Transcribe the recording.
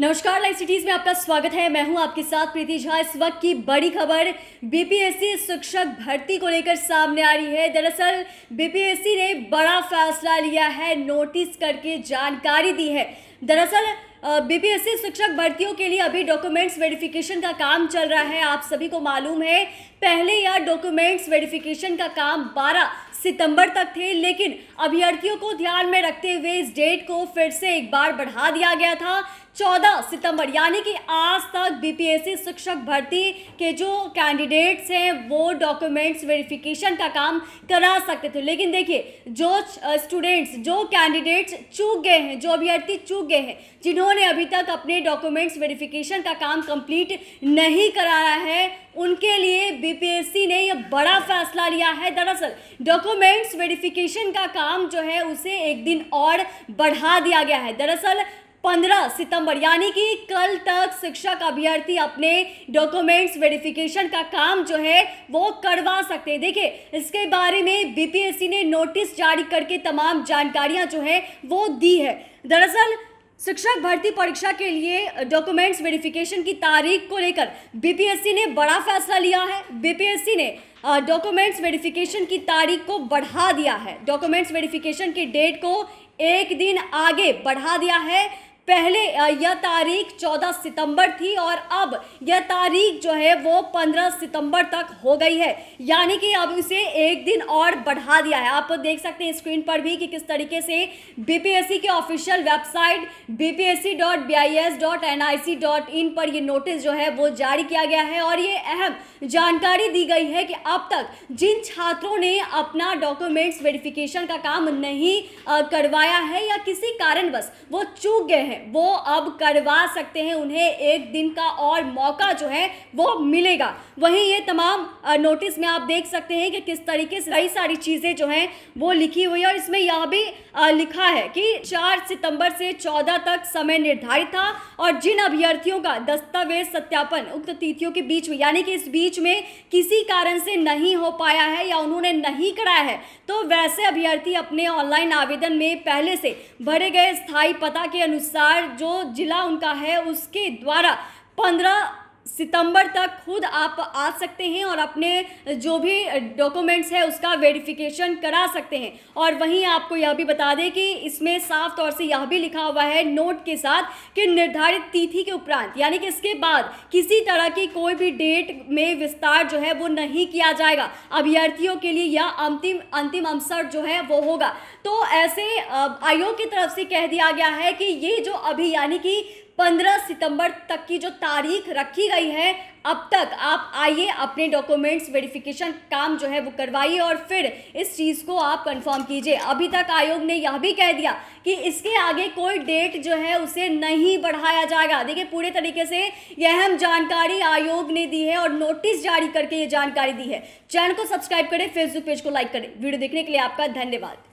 नमस्कार live cities में आपका स्वागत है। मैं हूँ आपके साथ प्रीति झा। इस वक्त की बड़ी खबर बीपीएससी शिक्षक भर्ती को लेकर सामने आ रही है। दरअसल बीपीएससी ने बड़ा फैसला लिया है, नोटिस करके जानकारी दी है। दरअसल बीपीएससी शिक्षक भर्तियों के लिए अभी डॉक्यूमेंट्स वेरिफिकेशन का काम चल रहा है। आप सभी को मालूम है, पहले यह डॉक्यूमेंट्स वेरिफिकेशन का काम 12 सितंबर तक थे, लेकिन अभ्यर्थियों को ध्यान में रखते हुए इस डेट को फिर से एक बार बढ़ा दिया गया था। 14 सितंबर, यानी कि आज तक बीपीएससी शिक्षक भर्ती के जो कैंडिडेट्स हैं, वो डॉक्यूमेंट्स वेरिफिकेशन का काम करा सकते थे। लेकिन देखिए, जो स्टूडेंट्स जो कैंडिडेट्स चूक गए हैं, जो अभ्यर्थी चूक गए हैं, जिन्होंने अभी तक अपने डॉक्यूमेंट्स वेरिफिकेशन का काम कंप्लीट नहीं कराया है, उनके लिए बीपीएससी ने यह बड़ा फैसला लिया है। दरअसल डॉक्यूमेंट्स वेरिफिकेशन का काम जो है, उसे एक दिन और बढ़ा दिया गया है। दरअसल 15 सितंबर, यानी कि कल तक शिक्षक अभ्यर्थी अपने डॉक्यूमेंट्स वेरिफिकेशन का काम जो है वो करवा सकते हैं। देखिए, इसके बारे में बीपीएससी ने नोटिस जारी करके तमाम जानकारियाँ जो है वो दी है। दरअसल, शिक्षक भर्ती परीक्षा के लिए डॉक्यूमेंट्स वेरिफिकेशन की तारीख को लेकर बीपीएससी ने बड़ा फैसला लिया है। बीपीएससी ने डॉक्यूमेंट्स वेरिफिकेशन की तारीख को बढ़ा दिया है। डॉक्यूमेंट्स वेरिफिकेशन की डेट को एक दिन आगे बढ़ा दिया है। पहले यह तारीख 14 सितंबर थी और अब यह तारीख जो है वो 15 सितंबर तक हो गई है। यानी कि अब इसे एक दिन और बढ़ा दिया है। आप देख सकते हैं स्क्रीन पर भी कि किस तरीके से बीपीएससी के ऑफिशियल वेबसाइट bpsc.bis.nic.in पर ये नोटिस जो है वो जारी किया गया है और ये अहम जानकारी दी गई है कि अब तक जिन छात्रों ने अपना डॉक्यूमेंट्स वेरिफिकेशन का काम नहीं करवाया है या किसी कारणवश वो चूक गए हैं, वो अब करवा सकते हैं, उन्हें एक दिन का और मौका जो है, वो मिलेगा। वहीं ये तमाम नोटिस में आप देख सकते हैं कि किस तरीके से कई सारी चीज़ें जो हैं, वो लिखी हुई है और इसमें यह भी लिखा है कि 4 सितंबर से 14 तक समय निर्धारित था और जिन अभ्यर्थियों का दस्तावेज़ सत्यापन, उक्त तिथियों के बीच में, यानी कि इस बीच में किसी कारण से नहीं हो पाया है या उन्होंने नहीं कराया है तो वैसे अभ्यर्थी अपने ऑनलाइन आवेदन में पहले से भरे गए स्थायी पता के अनुसार जो जिला उनका है उसके द्वारा पंद्रह सितंबर तक खुद आप आ सकते हैं और अपने जो भी डॉक्यूमेंट्स है उसका वेरिफिकेशन करा सकते हैं। और वहीं आपको यह भी बता दें कि इसमें साफ़ तौर से यह भी लिखा हुआ है नोट के साथ कि निर्धारित तिथि के उपरांत, यानी कि इसके बाद किसी तरह की कोई भी डेट में विस्तार जो है वो नहीं किया जाएगा। अभ्यर्थियों के लिए यह अंतिम अंतिम अवसर जो है वो होगा। तो ऐसे आयोग की तरफ़ से कह दिया गया है कि ये जो अभी, यानी कि 15 सितंबर तक की जो तारीख रखी गई है, अब तक आप आइए, अपने डॉक्यूमेंट्स वेरिफिकेशन काम जो है वो करवाइए और फिर इस चीज़ को आप कंफर्म कीजिए। अभी तक आयोग ने यह भी कह दिया कि इसके आगे कोई डेट जो है उसे नहीं बढ़ाया जाएगा। देखिए, पूरे तरीके से यह अहम जानकारी आयोग ने दी है और नोटिस जारी करके ये जानकारी दी है। चैनल को सब्सक्राइब करें फेसबुक पेज को लाइक करें। वीडियो देखने के लिए आपका धन्यवाद।